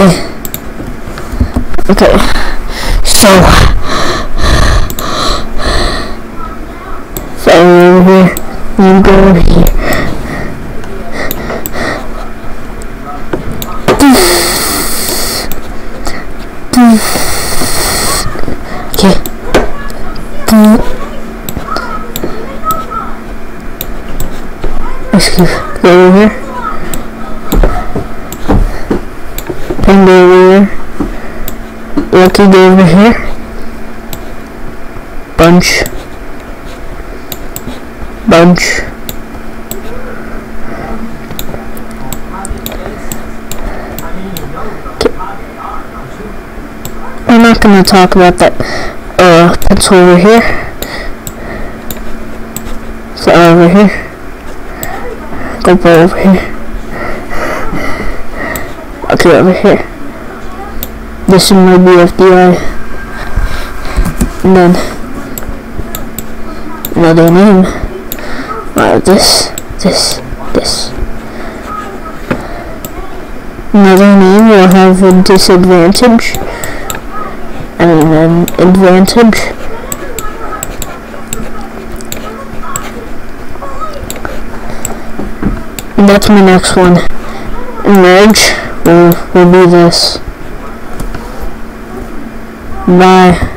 Okay. Okay. So. Over here. You go over here. Okay. Excuse. Go over here. Panda over here. Lucky go over here. Bunch. Bunch. I'm not gonna talk about that uh pencil over here. So over here. Go over here. Okay, over here. This is my BFDI. And then another name. Uh, this, this, this. Another name will have a disadvantage and an advantage. And that's my next one. Merge will be this. Bye.